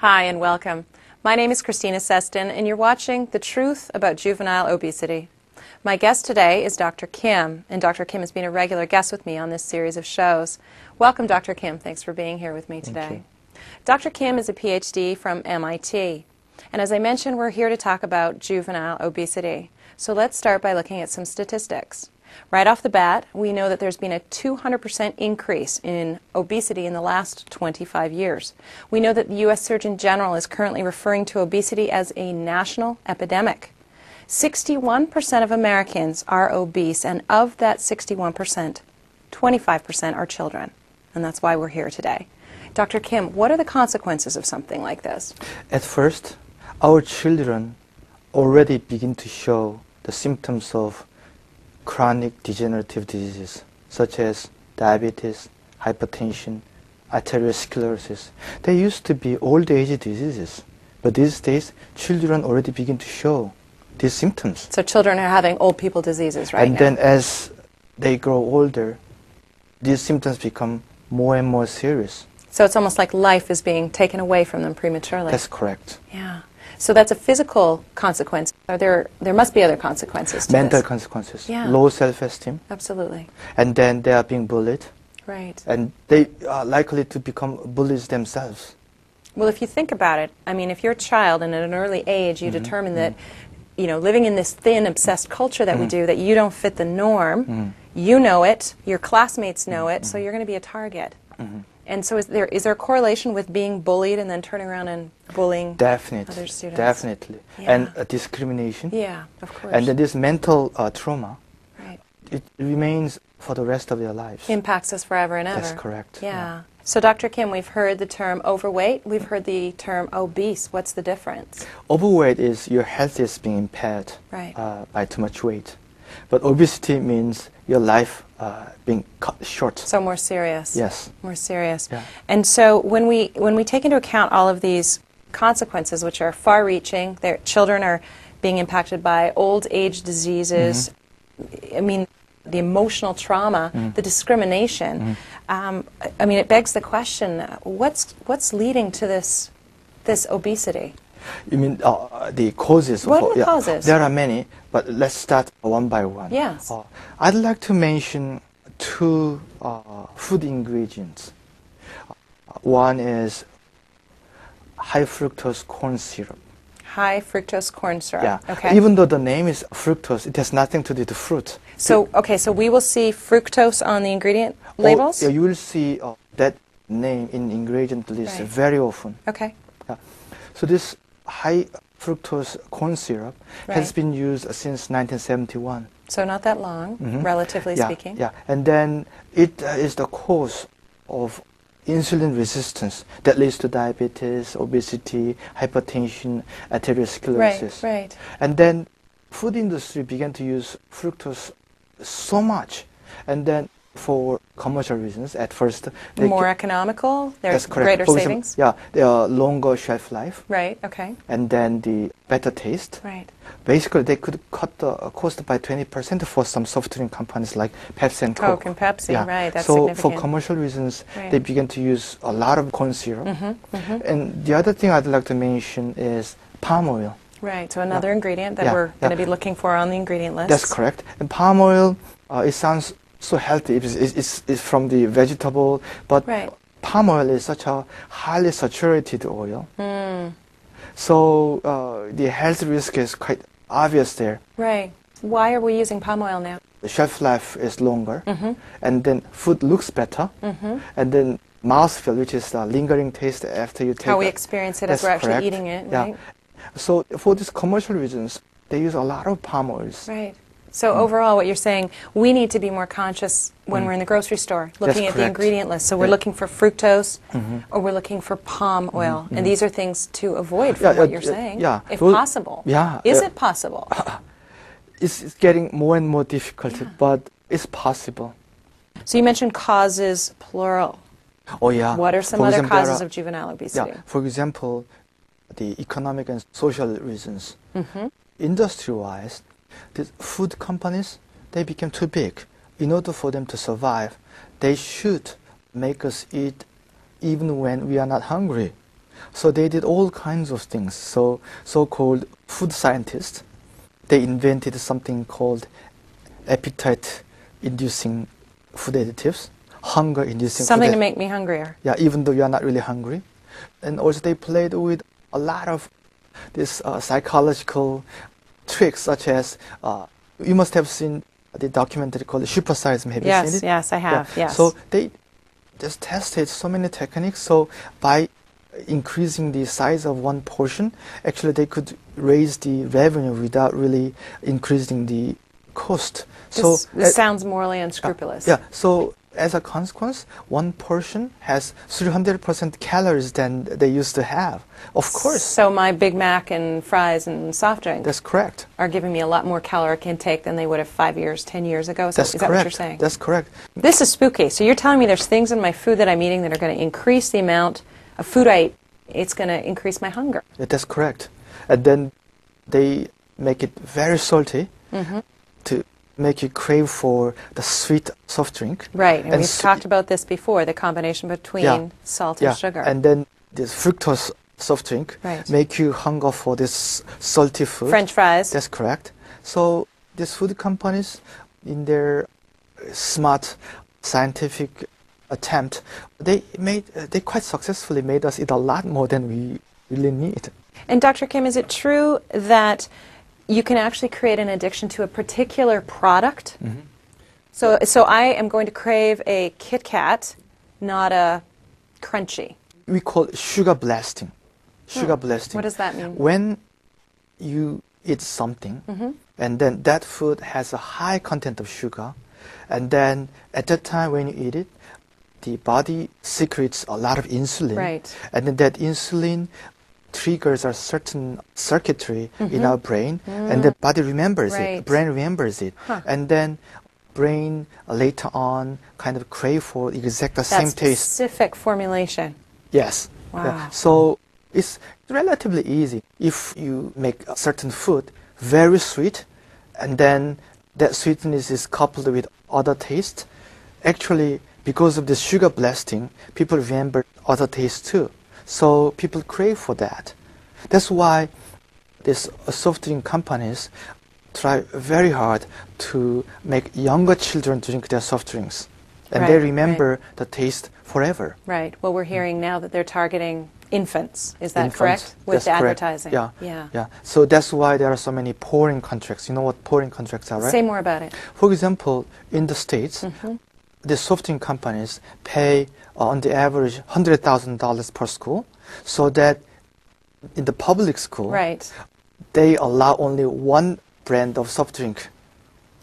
Hi, and welcome. My name is Christina Seston, and you're watching The Truth About Juvenile Obesity. My guest today is Dr. Kim, and Dr. Kim has been a regular guest with me on this series of shows. Welcome, Dr. Kim. Thanks for being here with me today. Dr. Kim is a PhD from MIT. And as I mentioned, we're here to talk about juvenile obesity. So let's start by looking at some statistics. Right off the bat, we know that there's been a 200% increase in obesity in the last 25 years. We know that the U.S. Surgeon General is currently referring to obesity as a national epidemic. 61% of Americans are obese, and of that 61%, 25% are children. And that's why we're here today. Dr. Kim, what are the consequences of something like this? At first, our children already begin to show the symptoms of chronic degenerative diseases such as diabetes, hypertension, arteriosclerosis. They used to be old age diseases, but these days children already begin to show these symptoms. So children are having old people diseases right and now. then as they grow older, these symptoms become more and more serious. so it's almost like life is being taken away from them prematurely. That's correct. yeah. So that's a physical consequence. Are there there must be other consequences Mental this. consequences, Yeah. low self-esteem, Absolutely. and then they are being bullied, Right. and they are likely to become bullies themselves. Well, if you think about it, I mean, if you're a child and at an early age you mm-hmm. determine mm-hmm. that, you know, living in this thin, obsessed culture that we mm-hmm. do, that you don't fit the norm, you know it, your classmates know it, so you're going to be a target. And so, is there is there a correlation with being bullied and then turning around and bullying Definitely, other students? definitely, Yeah. and uh, discrimination, Yeah, of course. and then this mental uh, trauma, right. it remains for the rest of their lives. impacts us forever and ever. That's correct, Yeah. yeah. So, Dr. Kim, we've heard the term overweight. We've heard the term obese. What's the difference? Overweight is your health is being impaired Right. uh, by too much weight, but obesity means your life uh, being cut short. So more serious. Yes. More serious. Yeah. And so when we when we take into account all of these consequences, which are far-reaching, their children are being impacted by old age diseases. Mm-hmm. I mean, the emotional trauma, Mm. the discrimination. Um, I- I mean, it begs the question: What's what's leading to this this obesity? You mean uh, the causes? What of, are the causes? There are many, but let's start one by one. Yes. Uh, I'd like to mention two uh, food ingredients. Uh, One is high fructose corn syrup. High fructose corn syrup. Yeah. Okay. Even though the name is fructose, it has nothing to do with fruit. so okay, so we will see fructose on the ingredient Or- labels. yeah, you will see uh, that name in ingredient list Right. very often. Okay. Yeah. So this high fructose corn syrup has been used since 1971. So not that long, Mhm. relatively yeah, speaking. Yeah, and then it uh, is the cause of insulin resistance that leads to diabetes, obesity, hypertension, Right, arteriosclerosis. right. And then food industry began to use fructose so much, and then for commercial reasons, at first they More ca- economical, there's greater example, savings. Yeah, there are longer shelf life, Right, okay. and then the better taste. Right. Basically, they could cut the cost by 20% for some soft drink companies like Pepsi and Coke Coke. and Pepsi, Yeah. right, that's so for commercial reasons, Right. they began to use a lot of corn syrup. Mm-hmm, And the other thing I'd like to mention is palm oil. Right, so another ingredient that Yeah, we're going to be looking for on the ingredient list. That's correct. And palm oil, uh, it sounds so healthy. It's, it's, it's, it's from the vegetable, but Right. palm oil is such a highly saturated oil. Mm, So uh, the health risk is quite obvious there. right. Why are we using palm oil now? The shelf life is longer, Mm-hmm, and then food looks better, mm-hmm. and then mouthfeel, which is the lingering taste after you take How we experience it as we're actually correct. eating it, Yeah. right? So for these commercial reasons, they use a lot of palm oils. Right. So Mm. overall, what you're saying, we need to be more conscious when we're in the grocery store, looking at the ingredient list. So we're Yeah. looking for fructose, Mhm. or we're looking for palm oil, and these are things to avoid from Yeah, what you're saying, yeah. if possible. yeah, Is it possible? It's, it's getting more and more difficult, but it's possible. so you mentioned causes plural. Oh yeah. What are some For other example, causes are- of juvenile obesity? Yeah. For example, the economic and social reasons. hmm Industry-wise, the food companies they became too big. In order for them to survive, they should make us eat even when we are not hungry. So they did all kinds of things. So so-called food scientists, they invented something called appetite-inducing food additives, hunger-inducing Something food to make me hungrier. yeah, even though you are not really hungry. And also they played with a lot of this uh, psychological tricks, such as uh, you must have seen the documentary called Super Size Me. You Yes, seen it? yes, I have. Yes. So they just tested so many techniques. So by increasing the size of one portion, actually they could raise the revenue without really increasing the cost. this, so this uh, sounds morally unscrupulous. yeah, so as a consequence, one portion has 300% calories than they used to have. Of course, So my Big Mac and fries and soft drinks that's correct. are giving me a lot more caloric intake than they would have five years, ten years ago. Is, That's that, is that what you're saying? That's correct. This is spooky. So you're telling me there's things in my food that I'm eating that are going to increase the amount of food I eat. It's going to increase my hunger. That's correct. And then they make it very salty Mm-hmm. to make you crave for the sweet soft drink. Right. And, And we've s- talked about this before the combination between Yeah. salt yeah, and sugar. and then this fructose soft drink Right. make you hunger for this salty food. French fries. That's correct. So these food companies, in their smart scientific attempt, they made they quite successfully made us eat a lot more than we really need. And Dr. Kim, is it true that you can actually create an addiction to a particular product? Mm-hmm. So, so I am going to crave a Kit Kat, not a Crunchie. We call it sugar blasting. Sugar blasting. Hmm. What does that mean? When you eat something, Mm-hmm. and then that food has a high content of sugar, and then at that time when you eat it, the body secretes a lot of insulin, Right. and then that insulin triggers a certain circuitry in our brain, and the body remembers Mm-hmm. Right. it. Brain remembers it, Huh. and then brain later on kind of crave for exact the That same taste. specific formulation. Yes. Wow. Yeah. So it's relatively easy if you make a certain food very sweet, and then that sweetness is coupled with other taste. Actually, because of the sugar blasting, people remember other tastes too. So people crave for that. That's why these soft drink companies try very hard to make younger children drink their soft drinks. And they Right, right. remember the taste forever. Right. Well, we're hearing now that they're targeting infants. Is that infants. correct? With correct. advertising. Yeah. Yeah. Yeah. So that's why there are so many pouring contracts. You know what pouring contracts are, right? Say more about it. For example, in the States, Mm-hmm. the soft drink companies pay on the average $100,000 per school so that in the public school, Right. they allow only one brand of soft drink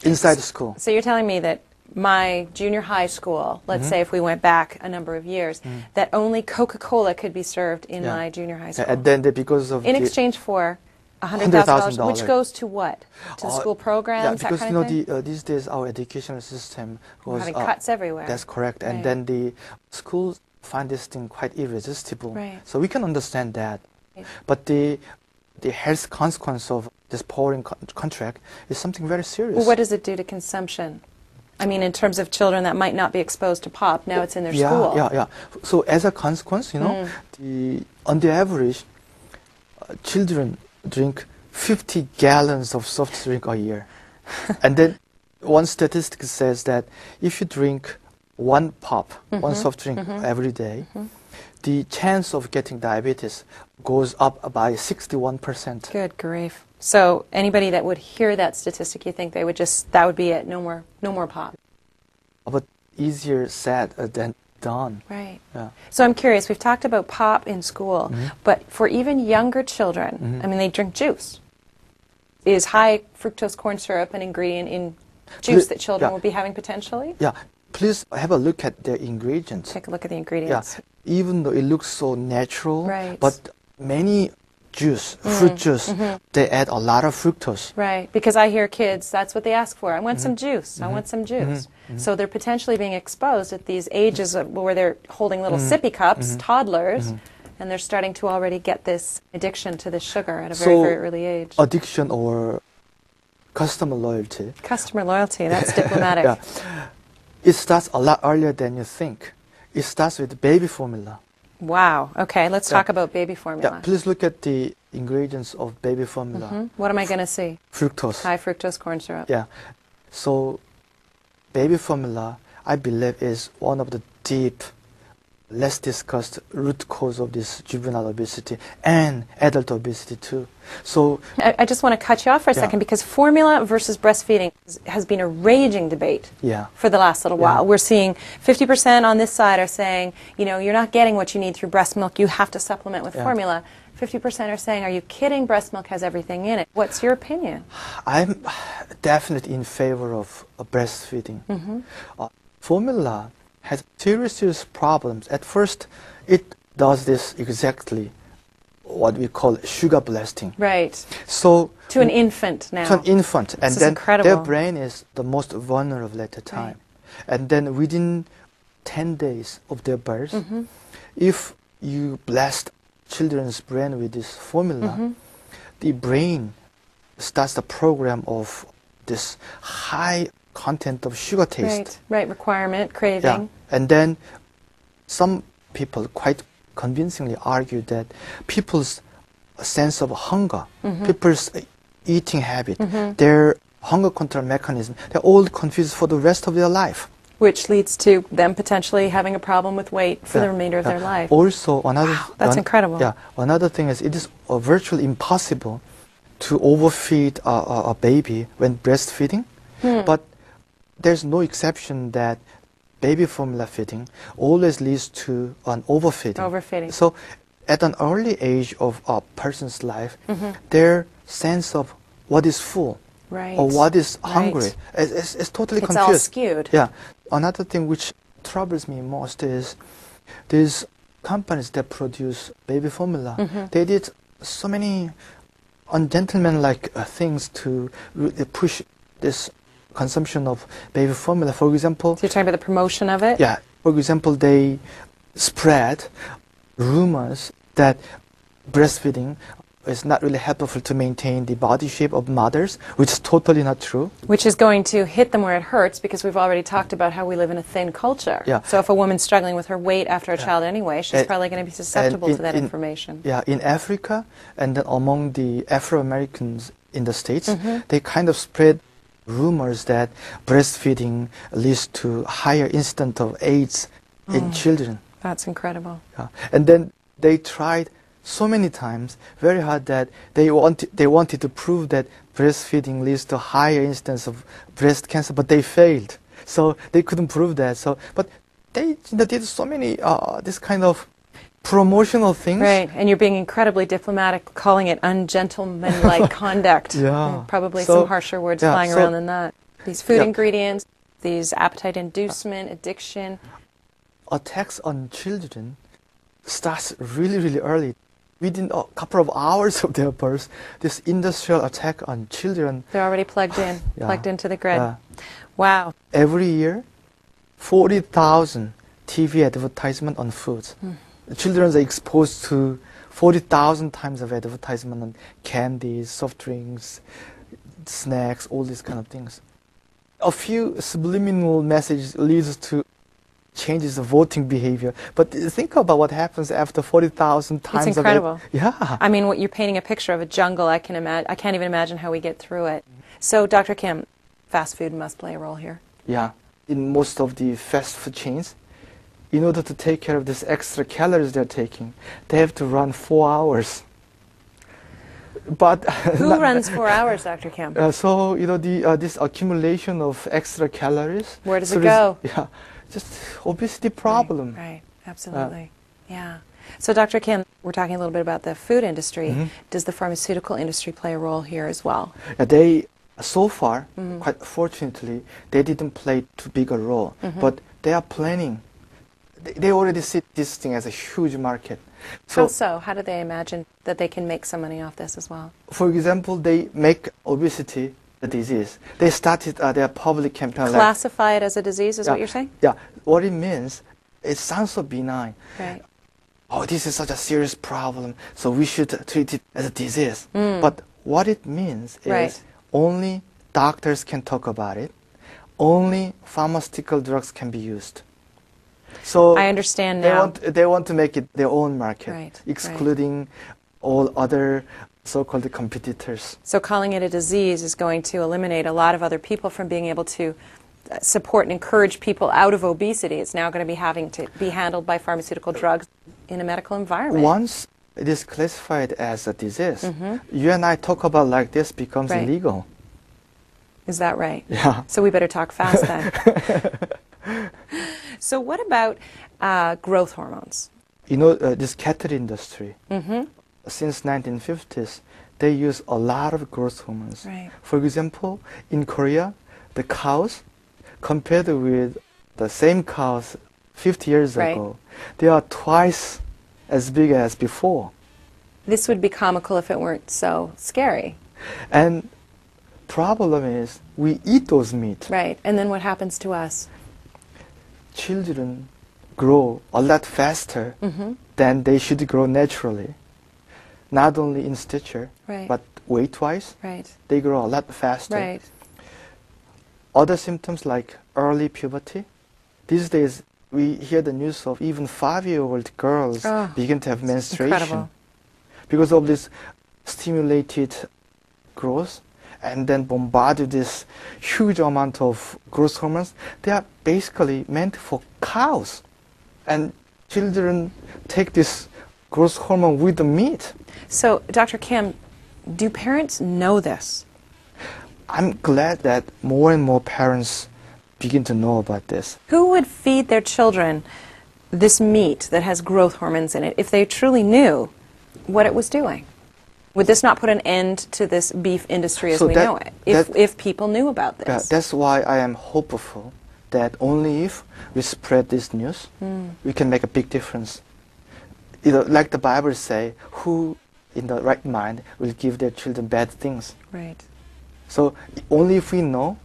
inside the school. So you're telling me that my junior high school, let's Mm-hmm. say if we went back a number of years, that only Coca-Cola could be served in Yeah. my junior high school. And then they, because of in the, exchange for $100,000, which goes to what? To the Uh, school programs, yeah, that because kind you know the, uh, these days our educational system was having uh, cuts everywhere. That's correct. And Right. then the schools find this thing quite irresistible. Right. So we can understand that. Right. But the the health consequence of this pouring con- contract is something very serious. Well, what does it do to consumption? I mean, in terms of children that might not be exposed to pop, now it's in their yeah, school. yeah, yeah. So as a consequence, you know, Mm. the on the average, uh, children drink 50 gallons of soft drink a year, and then one statistic says that if you drink one pop, one Mm-hmm. soft drink every day, the chance of getting diabetes goes up by 61%. Good grief. So anybody that would hear that statistic, you think they would just that would be it? No more, no more pop. But easier said than done. Right. Yeah. So I'm curious. We've talked about pop in school, Mm-hmm. but for even younger children, I mean, they drink juice. Is high fructose corn syrup an ingredient in juice that children yeah. will be having potentially? Yeah. Please have a look at the ingredients. Take a look at the ingredients. Yeah, even though it looks so natural, Right. but many juice, mm-hmm. fruit juice, mm-hmm. they add a lot of fructose. Right, because I hear kids, that's what they ask for. I Mm-hmm. want some juice. I want mm-hmm. some juice. So they're potentially being exposed at these ages of, where they're holding little Mm-hmm. sippy cups, toddlers, and they're starting to already get this addiction to the sugar at a very, So, very early age. Addiction or customer loyalty. Customer loyalty, that's diplomatic. Yeah. It starts a lot earlier than you think. It starts with baby formula. Wow. Okay, let's Yeah. talk about baby formula. Yeah, please look at the ingredients of baby formula. Mhm. What am I going to see? Fructose. High fructose corn syrup. Yeah. So, baby formula, I believe, is one of the deep, less discussed root cause of this juvenile obesity and adult obesity too. So, I, I just want to cut you off for a Yeah. second because formula versus breastfeeding has been a raging debate yeah. for the last little Yeah. while. We're seeing 50% on this side are saying, you know, you're not getting what you need through breast milk, you have to supplement with formula. 50% are saying, are you kidding? Breast milk has everything in it. What's your opinion? I'm definitely in favor of uh, breastfeeding. Mm-hmm. Uh, formula has serious, serious problems. At first, it does this exactly what we call sugar blasting. Right. So, To an infant now. to an infant, and is then their brain is the most vulnerable at the time. And then within 10 days of their birth, Mhm. if you blast children's brain with this formula, Mhm. the brain starts the program of this high content of sugar taste. Right, right. Requirement, Yeah. craving. And then some people quite convincingly argue that people's sense of hunger, Mhm. people's eating habit, Mhm. their hunger control mechanism, they're all confused for the rest of their life. Which leads to them potentially having a problem with weight for the remainder of yeah. their life. Also, another Wow, that's an- incredible. Yeah, another thing is it is uh, virtually impossible to overfeed a, a, a baby when breastfeeding, Hmm. but there's no exception that baby formula feeding always leads to an overfeeding. Overfeeding. So, at an early age of a person's life, Mhm. their sense of what is full right. or what is Right. hungry is, is, is totally It's all skewed. Yeah. Another thing which troubles me most is these companies that produce baby formula. Mhm. They did so many ungentlemanlike uh, things to really push this consumption of baby formula. For example, So you're talking about the promotion of it? yeah. For example, they spread rumors that breastfeeding is not really helpful to maintain the body shape of mothers, which is totally not true. Which is going to hit them where it hurts because we've already talked about how we live in a thin culture. Yeah. So if a woman's struggling with her weight after a Yeah. child anyway, she's And- probably going to be susceptible in- to that in- information. Yeah, in Africa and then among the Afro Americans in the States, Mhm. they kind of spread rumors that breastfeeding leads to higher incidence of AIDS in Mm. children. That's incredible. Yeah. And then they tried so many times very hard that they wanted, they wanted to prove that breastfeeding leads to higher incidence of breast cancer, but they failed. So they couldn't prove that. So, but they you know, did so many uh, this kind of promotional things. Right. And you're being incredibly diplomatic, calling it ungentlemanlike conduct. Yeah. Mm, Probably So- some harsher words yeah, flying so- around than that. These food Yeah. ingredients, these appetite inducement, addiction. attacks on children starts really, really early. Within a couple of hours of their birth, this industrial attack on children They're already plugged in, Yeah. plugged into the grid. Wow. every year, 40,000 TV advertisement on foods. The Children are exposed to 40,000 times of advertisement on candies, soft drinks, snacks, all these kind of things. A few subliminal messages leads to changes of voting behavior. But think about what happens after 40,000 times of incredible. ad- yeah. I mean, what you're painting a picture of a jungle. I can imagine. I can't even imagine how we get through it. So, Dr. Kim, fast food must play a role here. Yeah, in most of the fast food chains, in order to take care of this extra calories they're taking, they have to run four hours. But Who runs four hours, Dr. Kim? Uh, so you know the uh, this accumulation of extra calories. Where does so it go? Yeah, just obesity problem. Right, right. absolutely. yeah. So, Dr. Kim, we're talking a little bit about the food industry. Mhm. Does the pharmaceutical industry play a role here as well? Uh, they so far, Mhm. quite fortunately, they didn't play too big a role, Mhm. but they are planning. They, already see this thing as a huge market. How so? How do they imagine that they can make some money off this as well? For example, they make obesity a disease. They started uh, their public campaign. like- Classify it as a disease, is Yeah. what you're saying? yeah, what it means, it sounds so benign. Right. Oh, this is such a serious problem, so we should treat it as a disease. Mm. But what it means is Right. only doctors can talk about it, only pharmaceutical drugs can be used. So I understand they now. want they want to make it their own market, Right, right. excluding all other so-called competitors. So calling it a disease is going to eliminate a lot of other people from being able to uh, support and encourage people out of obesity. It's now going to be having to be handled by pharmaceutical drugs in a medical environment. Once it is classified as a disease, you and I talk about like this becomes. Right. illegal. Is that right? Yeah. So we better talk fast then. so what about uh, growth hormones? You know, uh, this cattle industry, Mm-hmm. since 1950s, they use a lot of growth hormones. Right. For example, in Korea, the cows, compared with the same cows 50 years Right. ago, they are twice as big as before. This would be comical if it weren't so scary. And problem is, we eat those meat. Right. And then what happens to us? Children grow a lot faster Mm-hmm. than they should grow naturally. Not only in stature, Right. but weight-wise, Right. they grow a lot faster. Right. Other symptoms like early puberty. These days, we hear the news of even five-year-old girls Oh, begin to have menstruation Incredible. because of this stimulated growth, and then bombarded this huge amount of growth hormones. They are basically meant for cows, and children take this growth hormone with the meat. So, Dr. Kim, do parents know this? I'm glad that more and more parents begin to know about this. Who would feed their children this meat that has growth hormones in it if they truly knew what it was doing? Would this not put an end to this beef industry as So we that- know it if, that- if people knew about Yeah, this? that's why I am hopeful that only if we spread this news, Hmm. we can make a big difference. You know, like the Bible say, who in the right mind will give their children bad things? Right, So only if we know,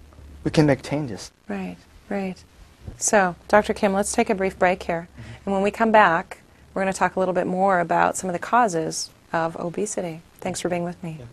we can make changes. right, right. So, Dr. Kim, let's take a brief break here. And when we come back, we're going to talk a little bit more about some of the causes of obesity. Thanks for being with me. Yeah.